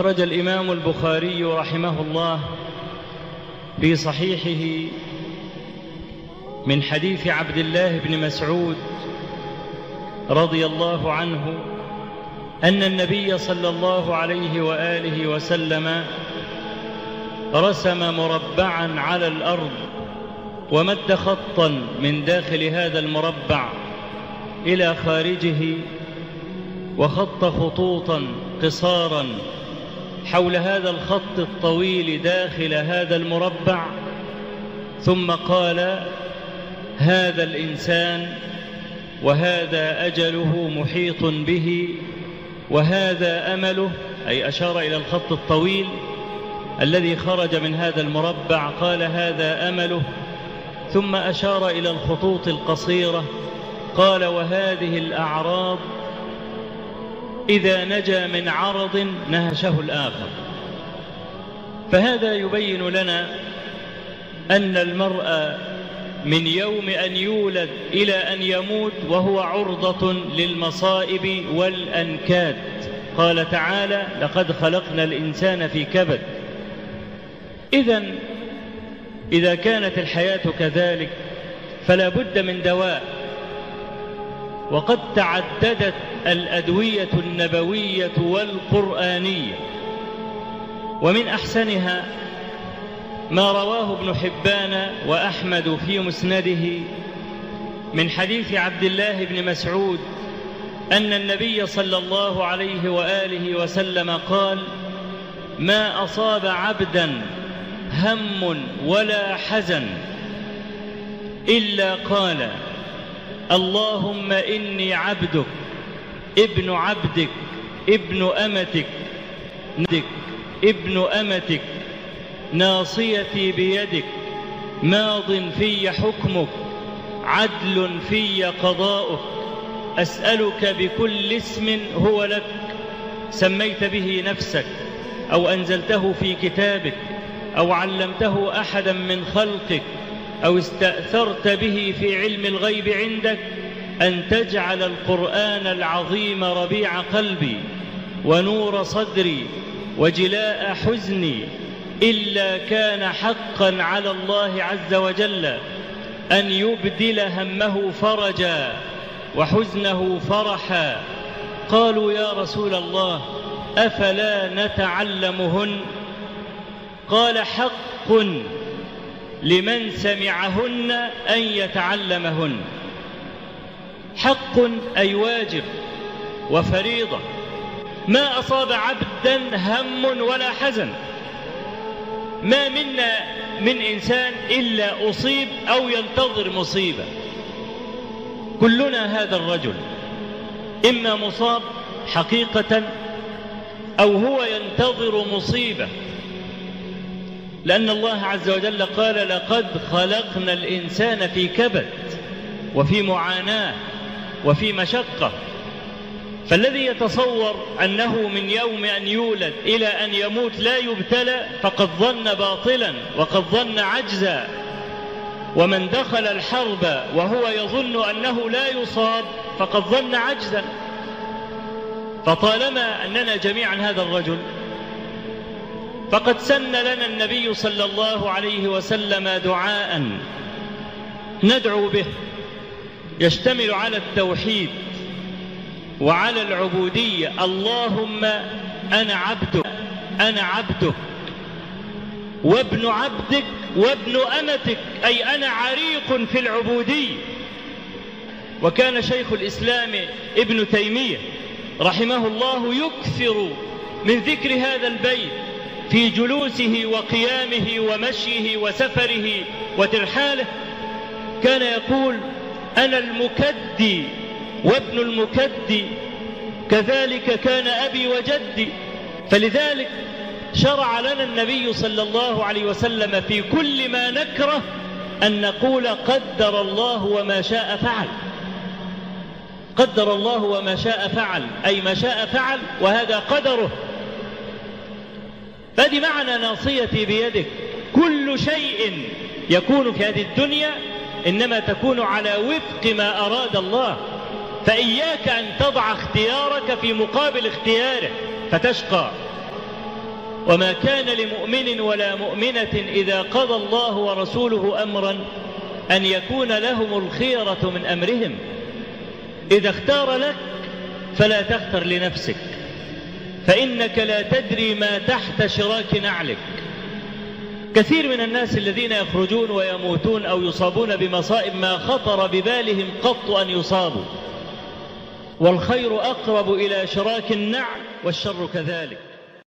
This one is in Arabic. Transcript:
خرج الإمام البخاري رحمه الله في صحيحه من حديث عبد الله بن مسعود رضي الله عنه أن النبي صلى الله عليه وآله وسلم رسم مربعا على الأرض ومد خطا من داخل هذا المربع إلى خارجه وخط خطوطا قصارا حول هذا الخط الطويل داخل هذا المربع ثم قال هذا الإنسان وهذا أجله محيط به وهذا أمله أي أشار إلى الخط الطويل الذي خرج من هذا المربع قال هذا أمله. ثم أشار إلى الخطوط القصيرة قال وهذه الأعراض إذا نجا من عرض نهشه الآخر. فهذا يبين لنا أن المرأة من يوم أن يولد إلى أن يموت وهو عرضة للمصائب والأنكاد. قال تعالى لقد خلقنا الإنسان في كبد. إذا إذا كانت الحياة كذلك فلا بد من دواء. وقد تعددت الأدوية النبوية والقرآنية. ومن أحسنها ما رواه ابن حبان وأحمد في مسنده من حديث عبد الله بن مسعود أن النبي صلى الله عليه وآله وسلم قال ما أصاب عبدا هم ولا حزن إلا قال اللهم إني عبدك ابن عبدك ابن أمتك ابن أمتك ناصيتي بيدك ماض في حكمك عدل في قضاؤك أسألك بكل اسم هو لك سميت به نفسك أو أنزلته في كتابك أو علمته أحدا من خلقك أو استأثرت به في علم الغيب عندك أن تجعل القرآن العظيم ربيع قلبي ونور صدري وجلاء حزني إلا كان حقا على الله عز وجل أن يبدل همه فرجا وحزنه فرحا. قالوا يا رسول الله أفلا نتعلمهن؟ قال حق لمن سمعهن أن يتعلمهن. حق أي واجب وفريضة. ما أصاب عبدا هم ولا حزن. ما منا من إنسان إلا أصيب أو ينتظر مصيبة. كلنا هذا الرجل. إما مصاب حقيقة أو هو ينتظر مصيبة. لأن الله عز وجل قال لقد خلقنا الإنسان في كبد وفي معاناة وفي مشقة. فالذي يتصور أنه من يوم أن يولد إلى أن يموت لا يبتلى فقد ظن باطلا وقد ظن عجزا. ومن دخل الحرب وهو يظن أنه لا يصاب فقد ظن عجزا. فطالما أننا جميعا هذا الرجل فقد سن لنا النبي صلى الله عليه وسلم دعاء ندعو به يشتمل على التوحيد وعلى العبودية. اللهم أنا عبدك أنا عبدك. وابن عبدك وابن أمتك أي أنا عريق في العبودية. وكان شيخ الإسلام ابن تيمية رحمه الله يكثر من ذكر هذا البيت. في جلوسه وقيامه ومشيه وسفره وترحاله كان يقول أنا المكدي وابن المكدي كذلك كان أبي وجدي. فلذلك شرع لنا النبي صلى الله عليه وسلم في كل ما نكره أن نقول قدر الله وما شاء فعل. قدر الله وما شاء فعل أي ما شاء فعل وهذا قدره. فهذه معنى ناصيتي بيدك. كل شيء يكون في هذه الدنيا إنما تكون على وفق ما أراد الله. فإياك أن تضع اختيارك في مقابل اختياره فتشقى. وما كان لمؤمن ولا مؤمنة إذا قضى الله ورسوله أمرا أن يكون لهم الخيرة من أمرهم. إذا اختار لك فلا تختر لنفسك. فإنك لا تدري ما تحت شراك نعلك. كثير من الناس الذين يخرجون ويموتون أو يصابون بمصائب ما خطر ببالهم قط أن يصابوا. والخير أقرب إلى شراك النعل والشر كذلك.